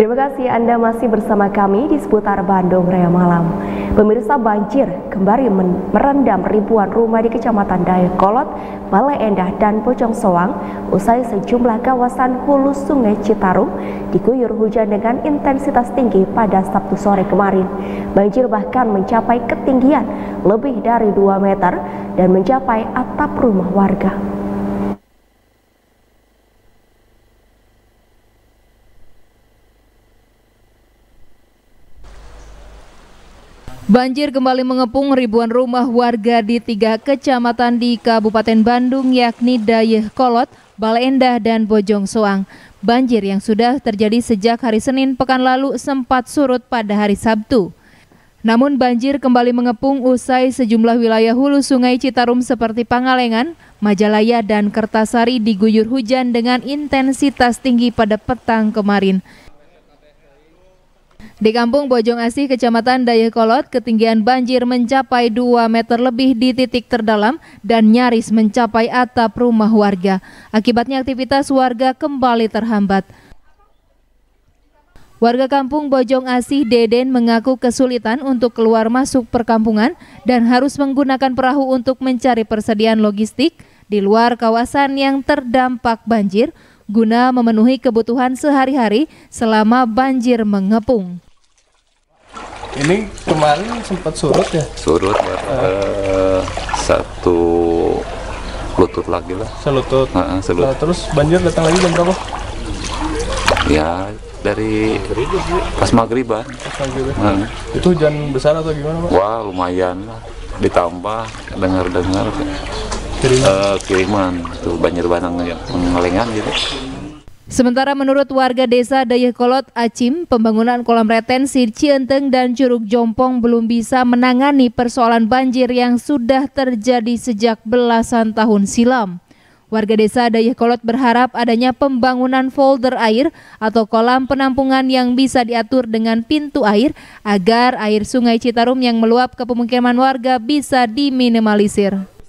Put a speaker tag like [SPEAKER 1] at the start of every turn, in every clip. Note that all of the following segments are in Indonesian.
[SPEAKER 1] Terima kasih Anda masih bersama kami di seputar Bandung Raya Malam. Pemirsa banjir kembali merendam ribuan rumah di Kecamatan Dayakolot, Balai Endah, dan Bojong Soang usai sejumlah kawasan hulu sungai Citarum diguyur hujan dengan intensitas tinggi pada Sabtu sore kemarin. Banjir bahkan mencapai ketinggian lebih dari 2 meter dan mencapai atap rumah warga.
[SPEAKER 2] Banjir kembali mengepung ribuan rumah warga di tiga kecamatan di Kabupaten Bandung yakni Dayeh Kolot, Balendah, dan Bojong Soang. Banjir yang sudah terjadi sejak hari Senin pekan lalu sempat surut pada hari Sabtu. Namun banjir kembali mengepung usai sejumlah wilayah hulu sungai Citarum seperti Pangalengan, Majalaya, dan Kertasari diguyur hujan dengan intensitas tinggi pada petang kemarin. Di Kampung Bojong Asih, Kecamatan Dayakolot, ketinggian banjir mencapai 2 meter lebih di titik terdalam dan nyaris mencapai atap rumah warga. Akibatnya aktivitas warga kembali terhambat. Warga kampung Bojong Asih Deden mengaku kesulitan untuk keluar masuk perkampungan dan harus menggunakan perahu untuk mencari persediaan logistik di luar kawasan yang terdampak banjir guna memenuhi kebutuhan sehari-hari selama banjir mengepung.
[SPEAKER 3] Ini kemarin sempat surut ya?
[SPEAKER 4] Surut uh. satu lutut lagi lah.
[SPEAKER 3] Selutut.
[SPEAKER 4] Uh, selutut.
[SPEAKER 3] Nah, terus banjir datang lagi jam berapa?
[SPEAKER 4] Ya dari pas maghriban.
[SPEAKER 3] Pas maghriban. Uh. Itu hujan besar atau gimana pak?
[SPEAKER 4] Wah lumayan lah. Ditambah dengar-dengar kiriman, uh, kiriman tuh banjir bandang yang mengelengan gitu.
[SPEAKER 2] Sementara menurut warga desa Dayakolot Acim, pembangunan kolam retensi Cienteng dan Curug Jompong belum bisa menangani persoalan banjir yang sudah terjadi sejak belasan tahun silam. Warga desa Dayakolot berharap adanya pembangunan folder air atau kolam penampungan yang bisa diatur dengan pintu air agar air sungai Citarum yang meluap ke pemukiman warga bisa diminimalisir.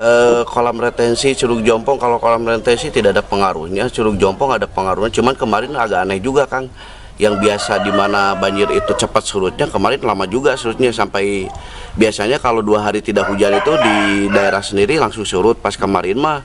[SPEAKER 5] Uh, kolam retensi Curug Jompong kalau kolam retensi tidak ada pengaruhnya. Curug Jompong ada pengaruhnya cuman kemarin agak aneh juga Kang. Yang biasa di mana banjir itu cepat surutnya kemarin lama juga surutnya. Sampai biasanya kalau dua hari tidak hujan itu di daerah sendiri langsung surut. Pas kemarin mah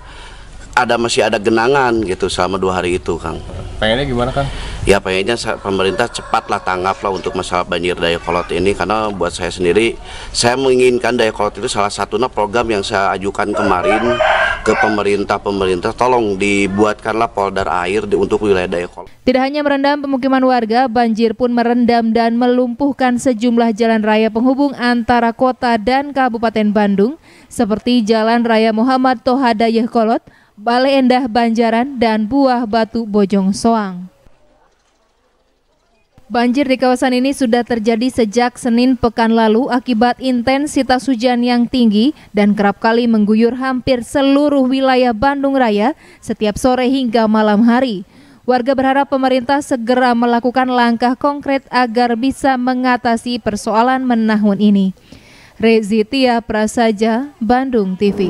[SPEAKER 5] ada masih ada genangan gitu selama dua hari itu Kang
[SPEAKER 3] pengennya gimana Kang?
[SPEAKER 5] Ya pengennya pemerintah cepatlah tanggaplah untuk masalah banjir daya kolot ini karena buat saya sendiri saya menginginkan daya kolot itu salah satunya program yang saya ajukan kemarin ke pemerintah-pemerintah tolong dibuatkanlah polder air di, untuk wilayah daya kolot.
[SPEAKER 2] Tidak hanya merendam pemukiman warga, banjir pun merendam dan melumpuhkan sejumlah jalan raya penghubung antara kota dan Kabupaten Bandung seperti Jalan Raya Muhammad Toha Dayakolot, Balai Endah Banjaran, dan Buah Batu Bojong Soang. Banjir di kawasan ini sudah terjadi sejak Senin pekan lalu akibat intensitas hujan yang tinggi dan kerap kali mengguyur hampir seluruh wilayah Bandung Raya setiap sore hingga malam hari. Warga berharap pemerintah segera melakukan langkah konkret agar bisa mengatasi persoalan menahun ini. Rezitia Prasaja, Bandung TV.